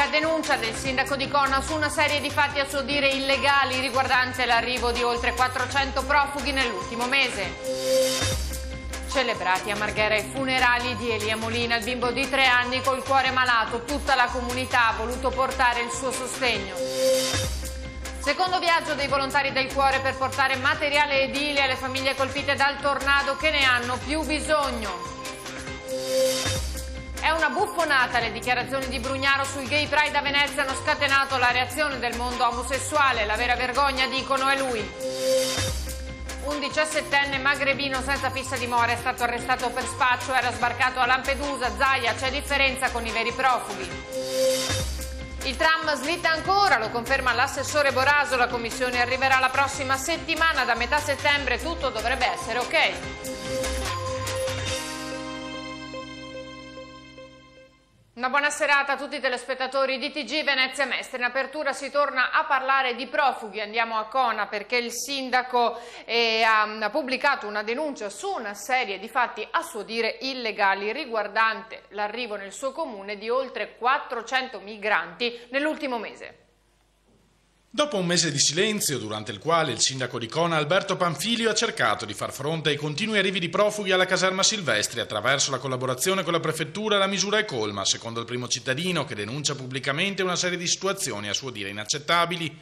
Repubblica, denuncia del sindaco di Cona su una serie di fatti a suo dire illegali riguardante l'arrivo di oltre 400 profughi nell'ultimo mese. Celebrati a Marghera i funerali di Elia Molina, il bimbo di tre anni col cuore malato. Tutta la comunità ha voluto portare il suo sostegno. Secondo viaggio dei volontari del cuore per portare materiale edile alle famiglie colpite dal tornado che ne hanno più bisogno. È una buffonata, le dichiarazioni di Brugnaro sul Gay Pride a Venezia hanno scatenato la reazione del mondo omosessuale. La vera vergogna, dicono, è lui. Un 17enne magrebino senza fissa dimora è stato arrestato per spaccio, era sbarcato a Lampedusa, Zaia, c'è differenza con i veri profughi. Il tram slitta ancora, lo conferma l'assessore Boraso, la commissione arriverà la prossima settimana, da metà settembre tutto dovrebbe essere ok. Una buona serata a tutti i telespettatori di TG Venezia Mestre. In apertura si torna a parlare di profughi. Andiamo a Cona perché il sindaco eh, ha pubblicato una denuncia su una serie di fatti a suo dire illegali riguardante l'arrivo nel suo comune di oltre 400 migranti nell'ultimo mese. Dopo un mese di silenzio, durante il quale il sindaco di Cona Alberto Panfilio ha cercato di far fronte ai continui arrivi di profughi alla caserma Silvestri attraverso la collaborazione con la prefettura, la misura è colma, secondo il primo cittadino che denuncia pubblicamente una serie di situazioni a suo dire inaccettabili.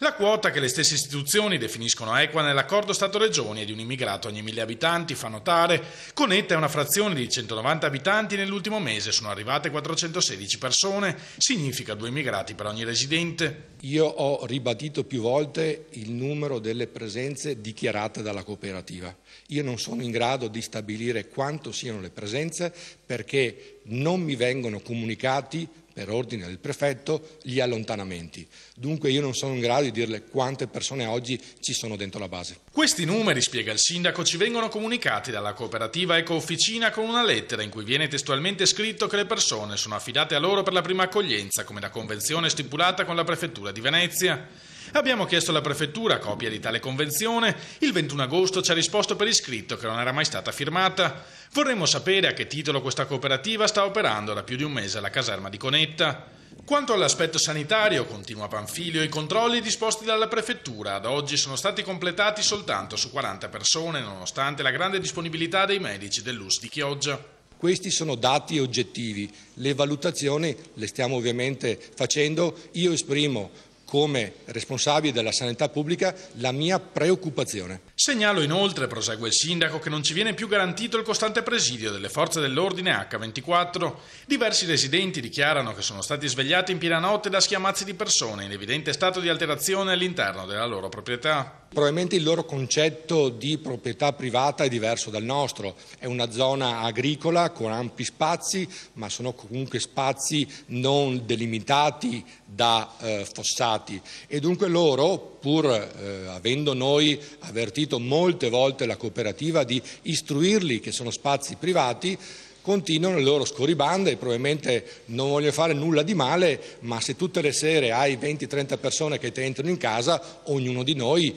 La quota che le stesse istituzioni definiscono equa nell'accordo Stato-Regioni è di un immigrato ogni mille abitanti, fa notare. Con Etta è una frazione di 190 abitanti nell'ultimo mese sono arrivate 416 persone, significa due immigrati per ogni residente. Io ho ribadito più volte il numero delle presenze dichiarate dalla cooperativa. Io non sono in grado di stabilire quanto siano le presenze perché non mi vengono comunicati per ordine del prefetto, gli allontanamenti. Dunque io non sono in grado di dirle quante persone oggi ci sono dentro la base. Questi numeri, spiega il sindaco, ci vengono comunicati dalla cooperativa Eco Officina con una lettera in cui viene testualmente scritto che le persone sono affidate a loro per la prima accoglienza, come da convenzione stipulata con la prefettura di Venezia. Abbiamo chiesto alla prefettura copia di tale convenzione. Il 21 agosto ci ha risposto per iscritto che non era mai stata firmata. Vorremmo sapere a che titolo questa cooperativa sta operando da più di un mese alla caserma di Conetta. Quanto all'aspetto sanitario, continua Panfilio, i controlli disposti dalla prefettura ad oggi sono stati completati soltanto su 40 persone, nonostante la grande disponibilità dei medici dell'US di Chioggia. Questi sono dati oggettivi, le valutazioni le stiamo ovviamente facendo, io esprimo come responsabile della sanità pubblica la mia preoccupazione. Segnalo inoltre, prosegue il sindaco, che non ci viene più garantito il costante presidio delle forze dell'ordine H24. Diversi residenti dichiarano che sono stati svegliati in piena notte da schiamazzi di persone in evidente stato di alterazione all'interno della loro proprietà. Probabilmente il loro concetto di proprietà privata è diverso dal nostro. È una zona agricola con ampi spazi, ma sono comunque spazi non delimitati da eh, fossati e dunque loro, pur eh, avendo noi avvertito molte volte la cooperativa di istruirli che sono spazi privati, continuano le loro scorribande e probabilmente non voglio fare nulla di male, ma se tutte le sere hai 20-30 persone che ti entrano in casa, ognuno di noi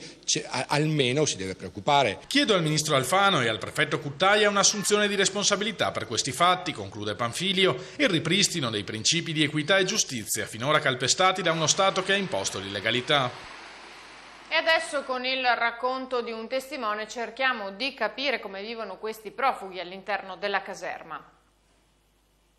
almeno si deve preoccupare. Chiedo al ministro Alfano e al prefetto Cuttaia un'assunzione di responsabilità per questi fatti, conclude Panfilio, e il ripristino dei principi di equità e giustizia finora calpestati da uno Stato che ha imposto l'illegalità. E adesso con il racconto di un testimone cerchiamo di capire come vivono questi profughi all'interno della caserma.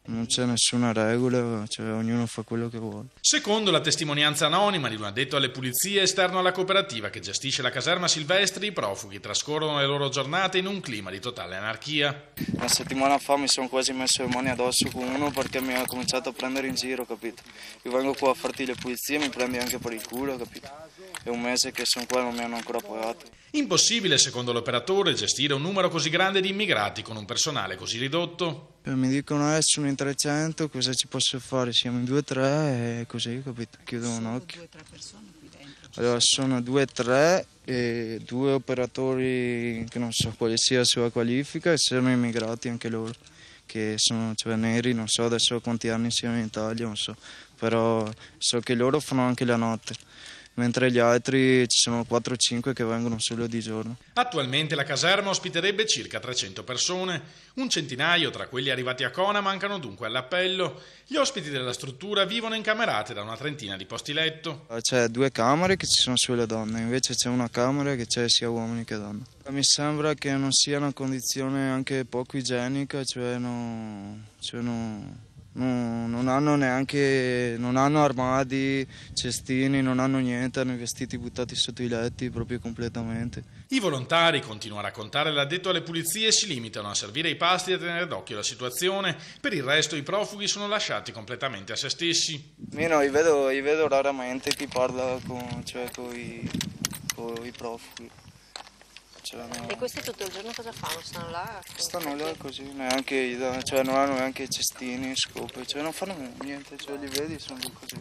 Non c'è nessuna regola, cioè ognuno fa quello che vuole. Secondo la testimonianza anonima di un addetto alle pulizie esterno alla cooperativa che gestisce la caserma Silvestri, i profughi trascorrono le loro giornate in un clima di totale anarchia. Una settimana fa mi sono quasi messo le mani addosso con uno perché mi ha cominciato a prendere in giro, capito? Io vengo qua a farti le pulizie e mi prendi anche per il culo, capito? È un mese che sono qua e non mi hanno ancora pagato. Impossibile, secondo l'operatore, gestire un numero così grande di immigrati con un personale così ridotto? Mi dicono eh, sono in 300, cosa ci posso fare? Siamo in 2-3 e così, capito? Chiudo un occhio. Allora sono 2-3 e due operatori che non so quale sia la sua qualifica e sono immigrati anche loro, che sono cioè, neri, non so adesso quanti anni siano in Italia, non so, però so che loro fanno anche la notte mentre gli altri ci sono 4-5 che vengono solo di giorno. Attualmente la caserma ospiterebbe circa 300 persone, un centinaio tra quelli arrivati a Cona mancano dunque all'appello. Gli ospiti della struttura vivono in camerate da una trentina di posti letto. C'è due camere che ci sono solo donne, invece c'è una camera che c'è sia uomini che donne. Mi sembra che non sia una condizione anche poco igienica, cioè, no, cioè no No, non hanno neanche non hanno armadi, cestini, non hanno niente, hanno i vestiti buttati sotto i letti proprio completamente. I volontari, continua a raccontare l'addetto alle pulizie, si limitano a servire i pasti e a tenere d'occhio la situazione. Per il resto i profughi sono lasciati completamente a se stessi. Io no, io vedo, io vedo raramente chi parla con, cioè, con, i, con i profughi. E questi tutto il giorno cosa fanno? Stanno là? Stanno là così, neanche, cioè, non hanno neanche cestini, scope, cioè non fanno niente, cioè, li vedi, sono così.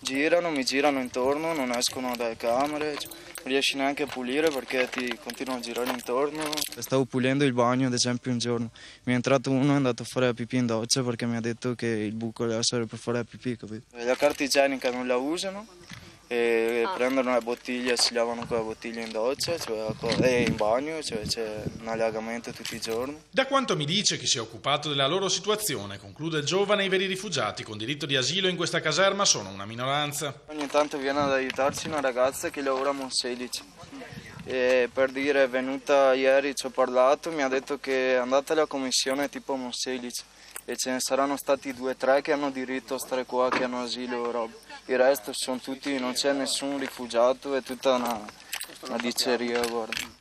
Girano, mi girano intorno, non escono dalle camere, cioè, non riesci neanche a pulire perché ti continuano a girare intorno. Stavo pulendo il bagno ad esempio un giorno, mi è entrato uno e è andato a fare la pipì in doccia perché mi ha detto che il buco deve essere per fare la pipì, capito? La carta igienica non la usano e ah. prendono le bottiglie e si lavano con la bottiglia in doccia cioè, e in bagno, cioè c'è un allagamento tutti i giorni. Da quanto mi dice chi si è occupato della loro situazione, conclude il giovane, i veri rifugiati con diritto di asilo in questa caserma sono una minoranza. Ogni tanto viene ad aiutarci una ragazza che lavora a Monselice. E per dire è venuta ieri, ci ho parlato, mi ha detto che è andata alla commissione tipo Monselice e ce ne saranno stati due o tre che hanno diritto a stare qua, che hanno asilo o roba il resto sono tutti, non c'è nessun rifugiato, è tutta una, una diceria, guarda.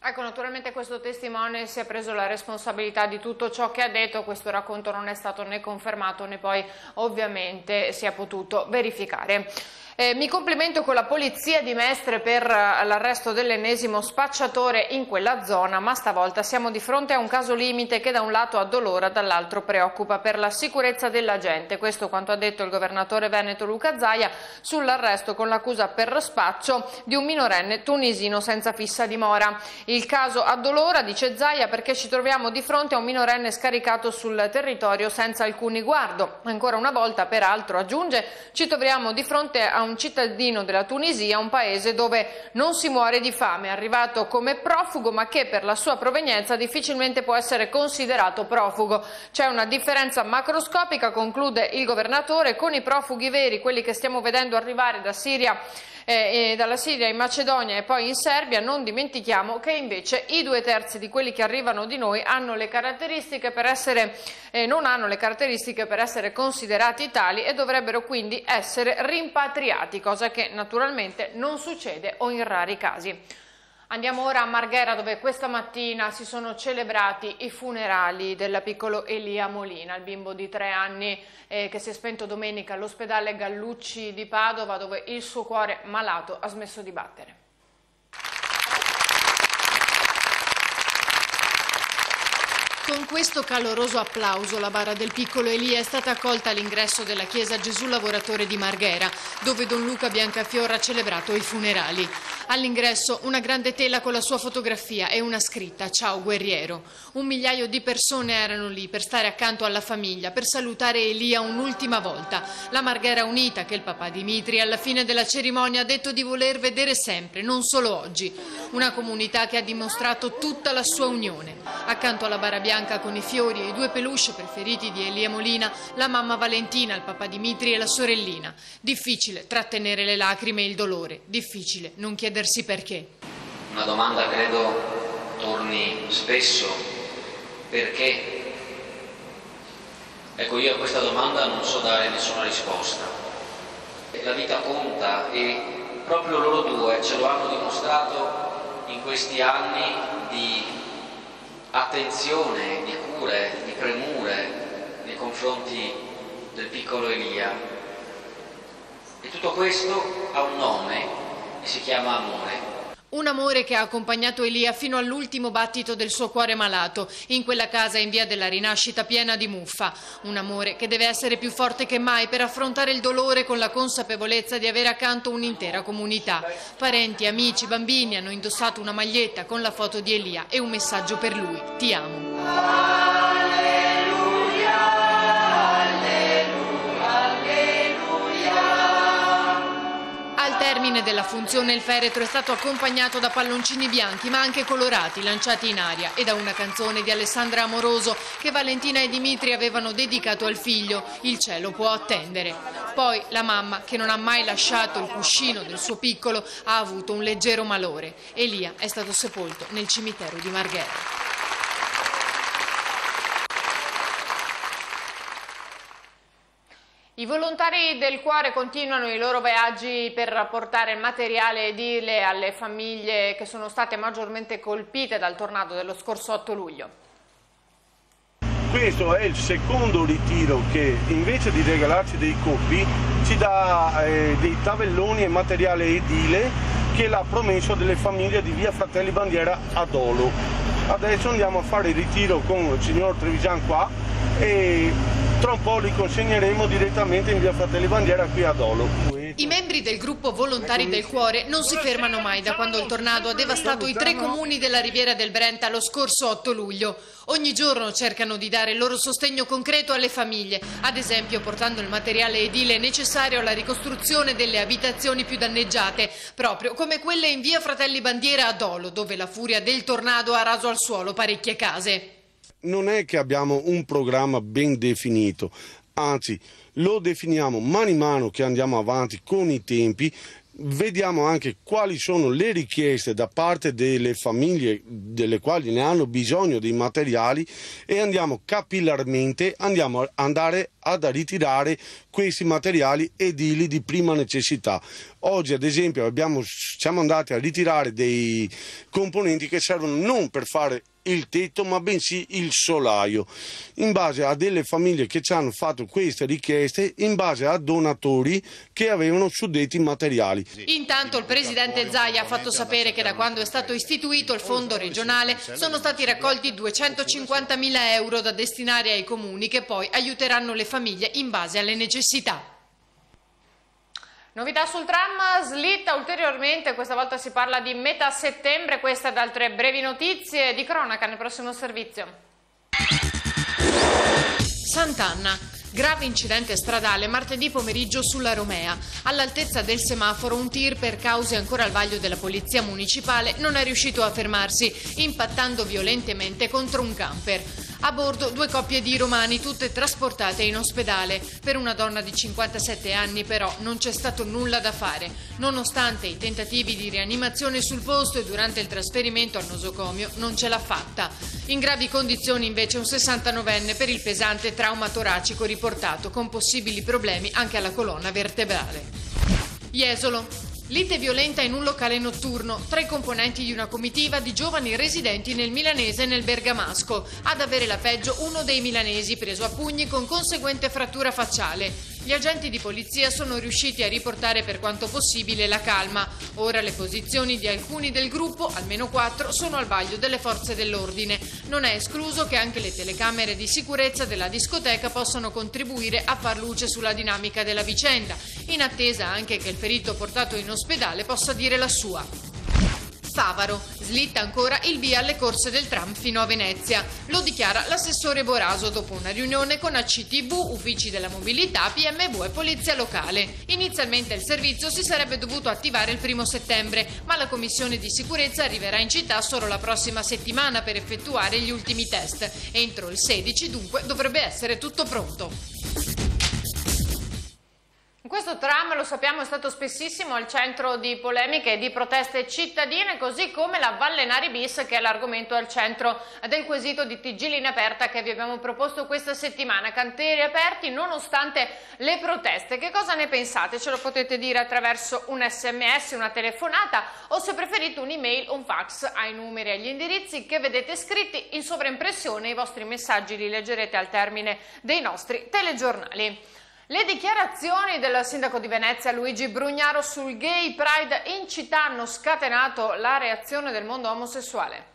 Ecco, naturalmente questo testimone si è preso la responsabilità di tutto ciò che ha detto, questo racconto non è stato né confermato né poi ovviamente si è potuto verificare. Eh, mi complimento con la polizia di Mestre per eh, l'arresto dell'ennesimo spacciatore in quella zona, ma stavolta siamo di fronte a un caso limite che da un lato addolora, dall'altro preoccupa per la sicurezza della gente. Questo quanto ha detto il governatore veneto Luca Zaia sull'arresto con l'accusa per spaccio di un minorenne tunisino senza fissa dimora. Il caso addolora, dice Zaia, perché ci troviamo di fronte a un minorenne scaricato sul territorio senza alcun riguardo. Ancora una volta, peraltro, aggiunge, ci troviamo di fronte a un un cittadino della Tunisia, un paese dove non si muore di fame, arrivato come profugo ma che per la sua provenienza difficilmente può essere considerato profugo. C'è una differenza macroscopica, conclude il governatore, con i profughi veri, quelli che stiamo vedendo arrivare da Siria eh, dalla Siria in Macedonia e poi in Serbia, non dimentichiamo che invece i due terzi di quelli che arrivano di noi hanno le caratteristiche per essere, eh, non hanno le caratteristiche per essere considerati tali e dovrebbero quindi essere rimpatriati, cosa che naturalmente non succede o in rari casi. Andiamo ora a Marghera dove questa mattina si sono celebrati i funerali del piccolo Elia Molina, il bimbo di tre anni eh, che si è spento domenica all'ospedale Gallucci di Padova dove il suo cuore malato ha smesso di battere. Con questo caloroso applauso la bara del piccolo Elia è stata accolta all'ingresso della chiesa Gesù Lavoratore di Marghera, dove Don Luca Biancafiora ha celebrato i funerali. All'ingresso una grande tela con la sua fotografia e una scritta Ciao guerriero. Un migliaio di persone erano lì per stare accanto alla famiglia, per salutare Elia un'ultima volta. La Marghera unita che il papà Dimitri alla fine della cerimonia ha detto di voler vedere sempre, non solo oggi. Una comunità che ha dimostrato tutta la sua unione. Accanto alla bara bianca con i fiori e i due peluche preferiti di Elia Molina, la mamma Valentina, il papà Dimitri e la sorellina. Difficile trattenere le lacrime e il dolore, difficile non chiedere chiedersi perché. Una domanda credo torni spesso, perché? Ecco, io a questa domanda non so dare nessuna risposta. La vita conta e proprio loro due ce lo hanno dimostrato in questi anni di attenzione, di cure, di premure nei confronti del piccolo Elia. E tutto questo ha un nome si chiama amore. Un amore che ha accompagnato Elia fino all'ultimo battito del suo cuore malato, in quella casa in via della rinascita piena di muffa. Un amore che deve essere più forte che mai per affrontare il dolore con la consapevolezza di avere accanto un'intera comunità. Parenti, amici, bambini hanno indossato una maglietta con la foto di Elia e un messaggio per lui. Ti amo. Termine della funzione il feretro è stato accompagnato da palloncini bianchi ma anche colorati lanciati in aria e da una canzone di Alessandra Amoroso che Valentina e Dimitri avevano dedicato al figlio, Il cielo può attendere. Poi la mamma, che non ha mai lasciato il cuscino del suo piccolo, ha avuto un leggero malore. Elia è stato sepolto nel cimitero di Marghera. I volontari del cuore continuano i loro viaggi per portare materiale edile alle famiglie che sono state maggiormente colpite dal tornado dello scorso 8 luglio. Questo è il secondo ritiro che invece di regalarci dei coppi ci dà eh, dei tavelloni e materiale edile che l'ha promesso delle famiglie di via Fratelli Bandiera a Dolo. Adesso andiamo a fare il ritiro con il signor Trevisan qua e tra un po' li consegneremo direttamente in via Fratelli Bandiera qui a Dolo. I membri del gruppo Volontari del Cuore non si fermano mai da quando il tornado ha devastato i tre comuni della Riviera del Brenta lo scorso 8 luglio. Ogni giorno cercano di dare il loro sostegno concreto alle famiglie, ad esempio portando il materiale edile necessario alla ricostruzione delle abitazioni più danneggiate, proprio come quelle in via Fratelli Bandiera a Dolo, dove la furia del tornado ha raso al suolo parecchie case non è che abbiamo un programma ben definito, anzi lo definiamo mano a mano che andiamo avanti con i tempi vediamo anche quali sono le richieste da parte delle famiglie delle quali ne hanno bisogno dei materiali e andiamo capillarmente andiamo a andare ad ritirare questi materiali edili di prima necessità. Oggi ad esempio abbiamo, siamo andati a ritirare dei componenti che servono non per fare il tetto ma bensì il solaio in base a delle famiglie che ci hanno fatto queste richieste in base a donatori che avevano suddetti materiali. Intanto il presidente Zaia ha fatto sapere che da quando è stato istituito il fondo regionale sono stati raccolti 250 mila euro da destinare ai comuni che poi aiuteranno le famiglie in base alle necessità. Novità sul tram, slitta ulteriormente, questa volta si parla di metà settembre, queste ed altre brevi notizie di cronaca nel prossimo servizio. Sant'Anna. Grave incidente stradale martedì pomeriggio sulla Romea. All'altezza del semaforo un tir per cause ancora al vaglio della polizia municipale non è riuscito a fermarsi, impattando violentemente contro un camper. A bordo due coppie di romani, tutte trasportate in ospedale. Per una donna di 57 anni però non c'è stato nulla da fare. Nonostante i tentativi di rianimazione sul posto e durante il trasferimento al nosocomio non ce l'ha fatta. In gravi condizioni invece un 69enne per il pesante trauma toracico riportato con possibili problemi anche alla colonna vertebrale. Jesolo. Lite violenta in un locale notturno tra i componenti di una comitiva di giovani residenti nel milanese e nel bergamasco. Ad avere la peggio uno dei milanesi preso a pugni con conseguente frattura facciale. Gli agenti di polizia sono riusciti a riportare per quanto possibile la calma. Ora le posizioni di alcuni del gruppo, almeno quattro, sono al vaglio delle forze dell'ordine. Non è escluso che anche le telecamere di sicurezza della discoteca possano contribuire a far luce sulla dinamica della vicenda, in attesa anche che il ferito portato in ospedale possa dire la sua. Favaro. Slitta ancora il via alle corse del tram fino a Venezia. Lo dichiara l'assessore Boraso dopo una riunione con ACTV, uffici della mobilità, PMV e polizia locale. Inizialmente il servizio si sarebbe dovuto attivare il primo settembre, ma la commissione di sicurezza arriverà in città solo la prossima settimana per effettuare gli ultimi test. Entro il 16 dunque dovrebbe essere tutto pronto. Questo tram, lo sappiamo, è stato spessissimo al centro di polemiche e di proteste cittadine, così come la Vallenari bis, che è l'argomento al centro del quesito di TG Linea Aperta che vi abbiamo proposto questa settimana. Cantieri aperti nonostante le proteste. Che cosa ne pensate? Ce lo potete dire attraverso un sms, una telefonata o se preferite un'email o un fax ai numeri e agli indirizzi che vedete scritti in sovraimpressione. I vostri messaggi li leggerete al termine dei nostri telegiornali. Le dichiarazioni del sindaco di Venezia Luigi Brugnaro sul gay pride in città hanno scatenato la reazione del mondo omosessuale.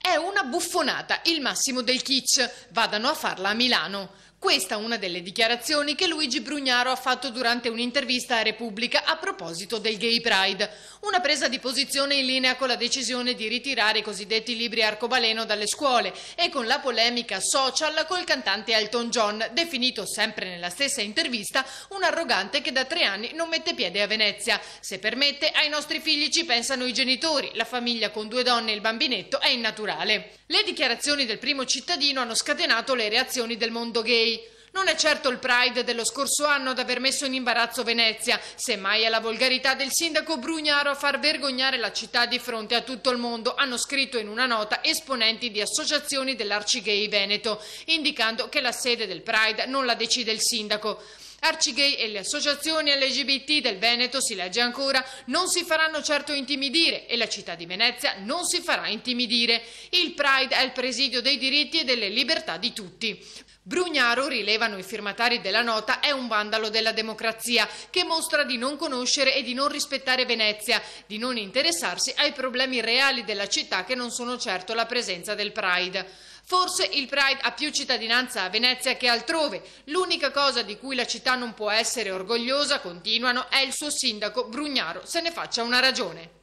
È una buffonata, il massimo del kitsch. Vadano a farla a Milano. Questa è una delle dichiarazioni che Luigi Brugnaro ha fatto durante un'intervista a Repubblica a proposito del Gay Pride. Una presa di posizione in linea con la decisione di ritirare i cosiddetti libri arcobaleno dalle scuole e con la polemica social col cantante Elton John, definito sempre nella stessa intervista un arrogante che da tre anni non mette piede a Venezia. Se permette, ai nostri figli ci pensano i genitori, la famiglia con due donne e il bambinetto è innaturale. Le dichiarazioni del primo cittadino hanno scatenato le reazioni del mondo gay. Non è certo il Pride dello scorso anno ad aver messo in imbarazzo Venezia, semmai è la volgarità del sindaco Brugnaro a far vergognare la città di fronte a tutto il mondo, hanno scritto in una nota esponenti di associazioni dell'Arcigay Veneto, indicando che la sede del Pride non la decide il sindaco. Arcigay e le associazioni LGBT del Veneto, si legge ancora, non si faranno certo intimidire e la città di Venezia non si farà intimidire. Il Pride è il presidio dei diritti e delle libertà di tutti. Brugnaro, rilevano i firmatari della nota, è un vandalo della democrazia che mostra di non conoscere e di non rispettare Venezia, di non interessarsi ai problemi reali della città che non sono certo la presenza del Pride. Forse il Pride ha più cittadinanza a Venezia che altrove. L'unica cosa di cui la città non può essere orgogliosa, continuano, è il suo sindaco Brugnaro. Se ne faccia una ragione.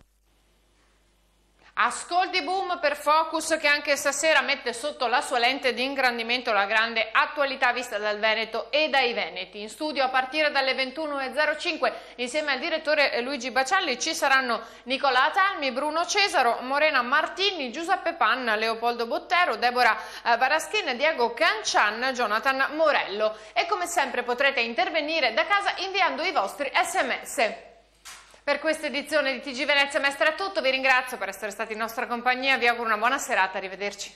Ascolti Boom per Focus che anche stasera mette sotto la sua lente di ingrandimento la grande attualità vista dal Veneto e dai Veneti. In studio a partire dalle 21.05 insieme al direttore Luigi Bacialli ci saranno Nicola Talmi, Bruno Cesaro, Morena Martini, Giuseppe Panna, Leopoldo Bottero, Deborah Baraschin, Diego Cancian, Jonathan Morello. E come sempre potrete intervenire da casa inviando i vostri sms. Per questa edizione di TG Venezia Mestre è tutto, vi ringrazio per essere stati in nostra compagnia, vi auguro una buona serata, arrivederci.